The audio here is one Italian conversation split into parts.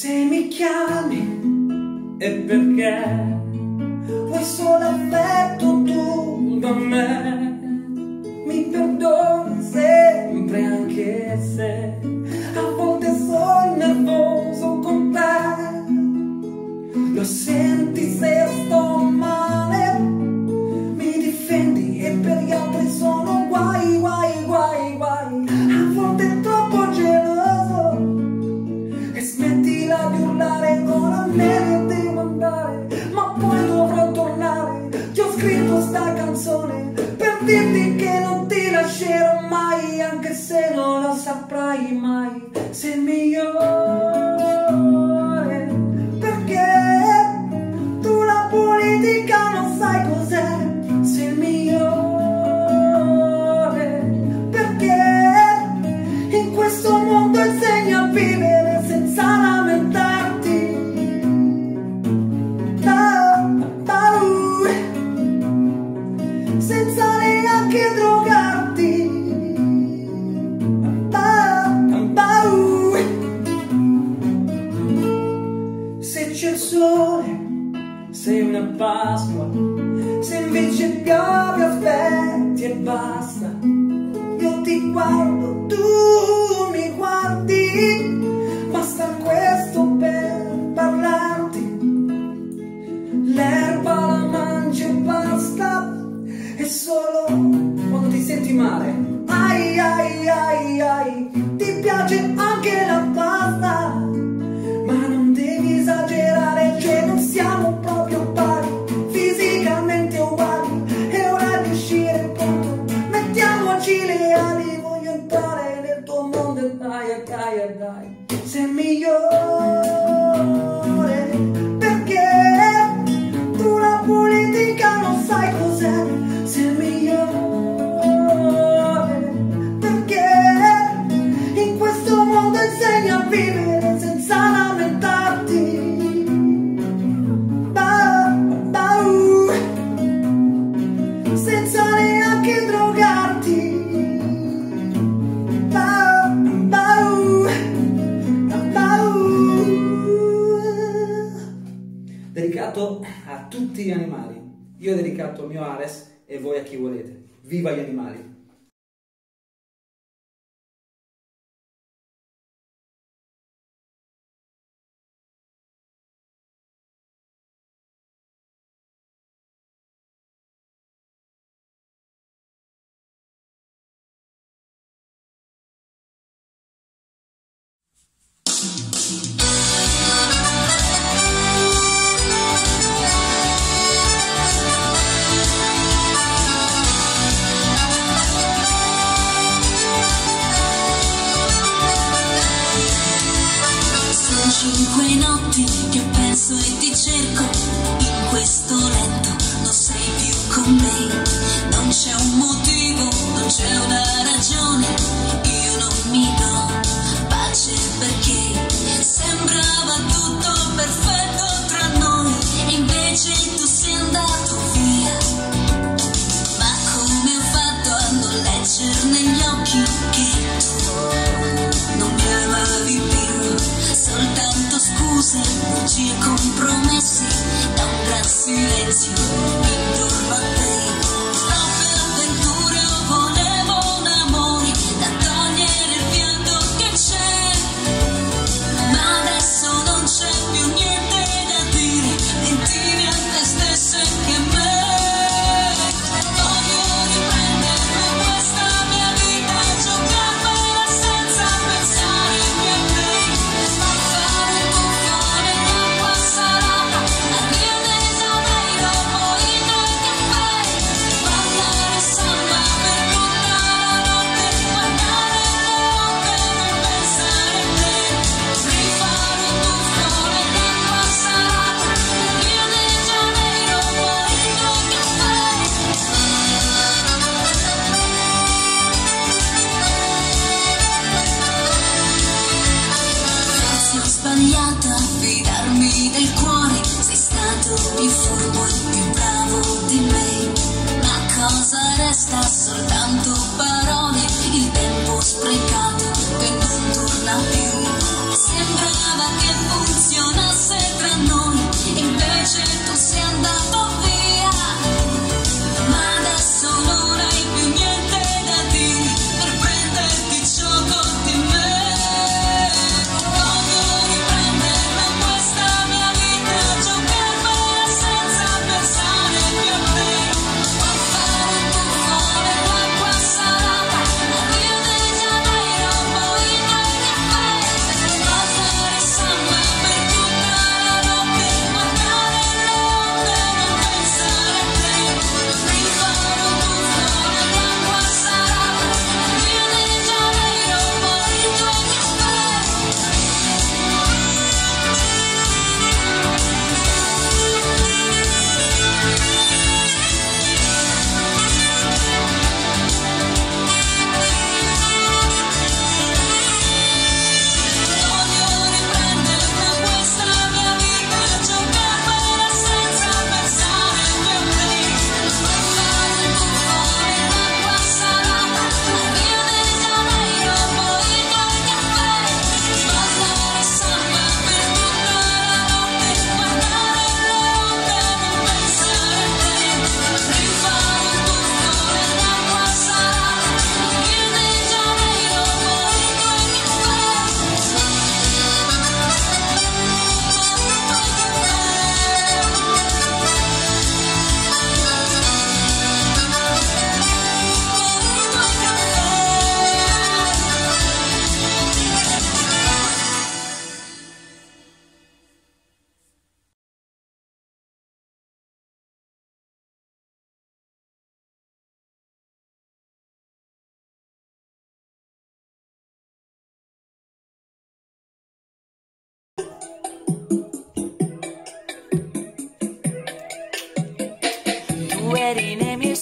Se mi chiami è perché vuoi solo affetto tu da me. Mi perdoni sempre anche se a volte sono nervoso con te. Lo senti se sto será nossa praia e mai, ser melhor. cambia aspetta e basta, Eu te guardo. cinque notti che penso e ti cerco. In questo letto non sei più con me. Non c'è un motivo non c'è una ragione.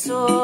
so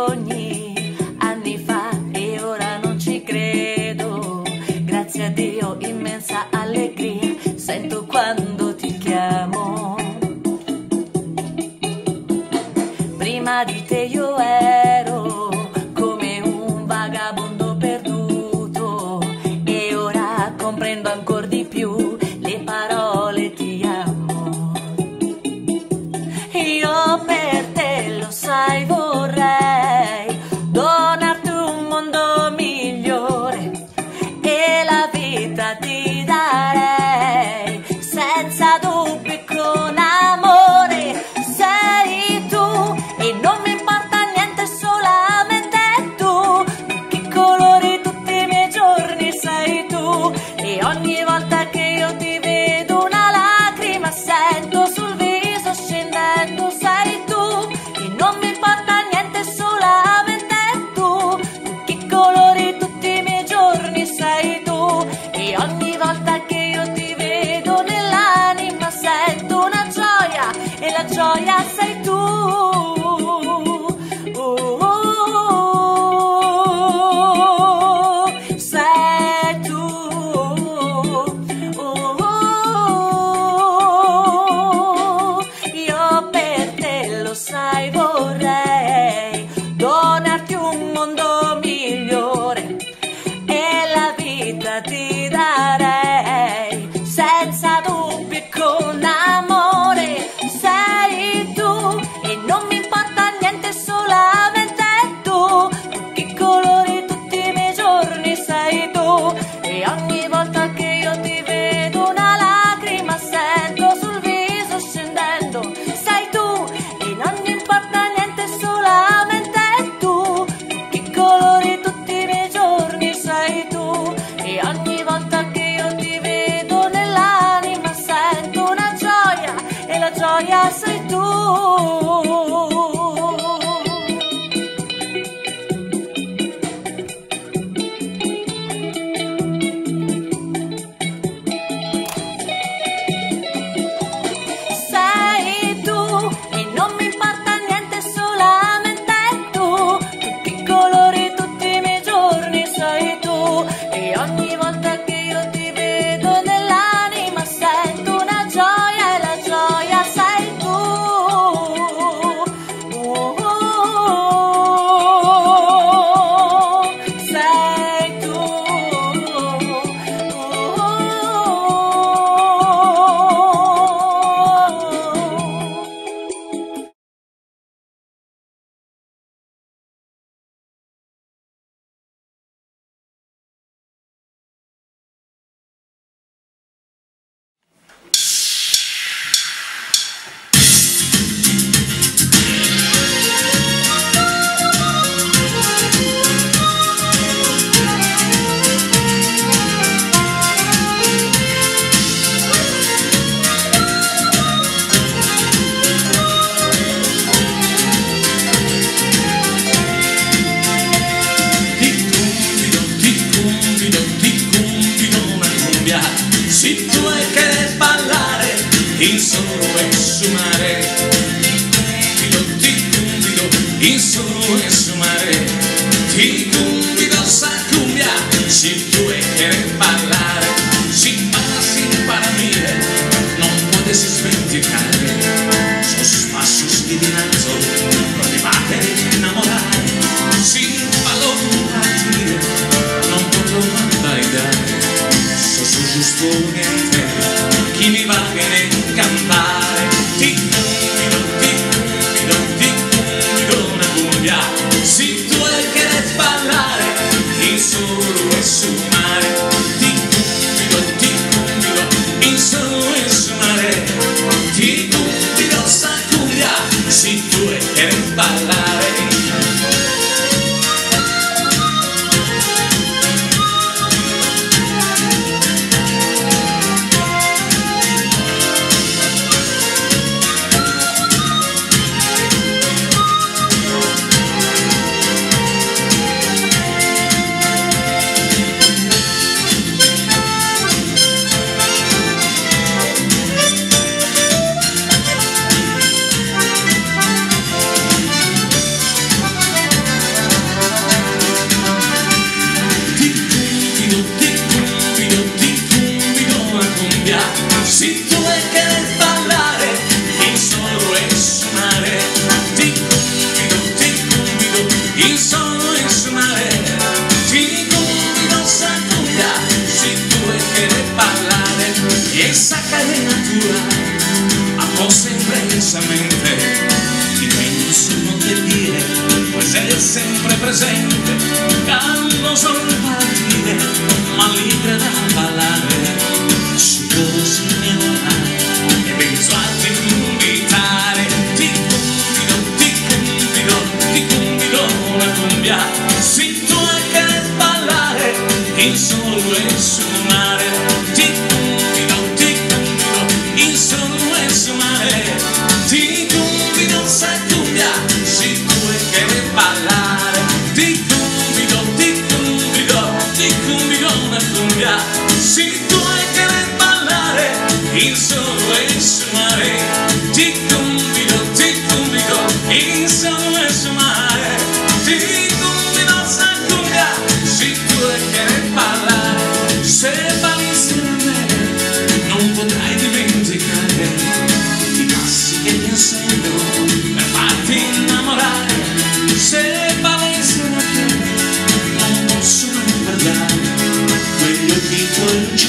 Thank you.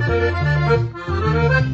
Thank you.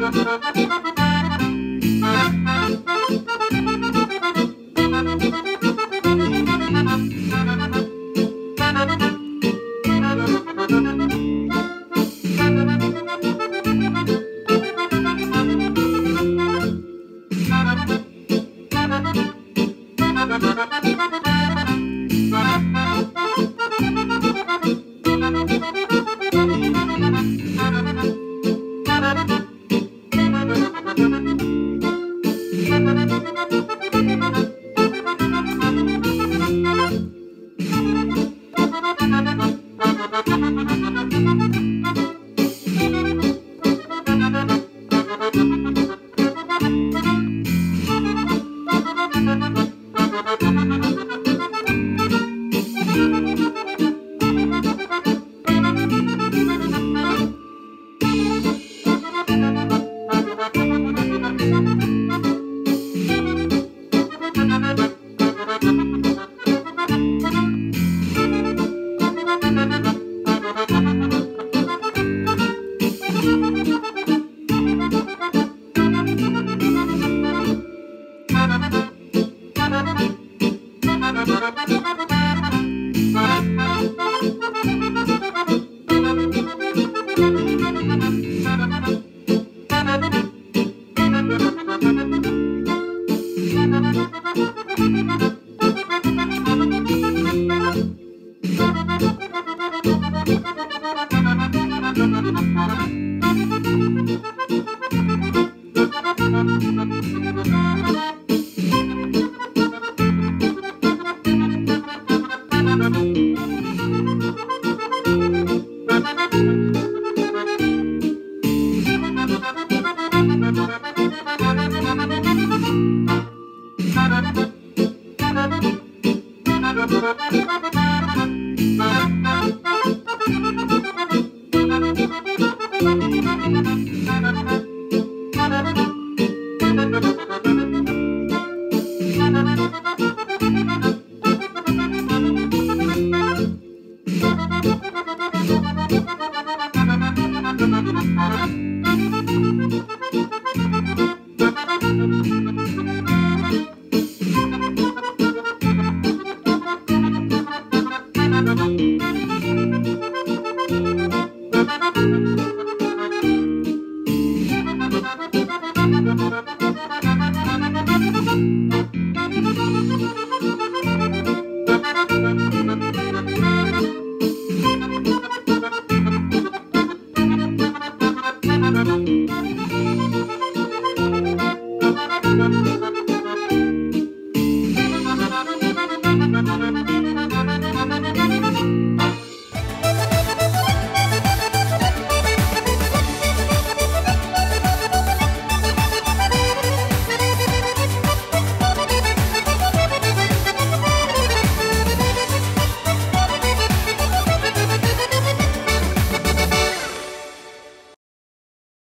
Thank you.